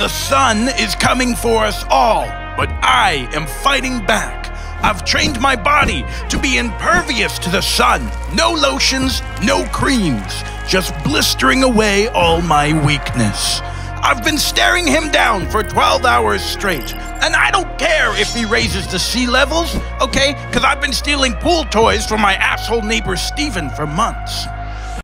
The sun is coming for us all, but I am fighting back. I've trained my body to be impervious to the sun. No lotions, no creams, just blistering away all my weakness. I've been staring him down for 12 hours straight, and I don't care if he raises the sea levels, okay? Because I've been stealing pool toys from my asshole neighbor Steven for months.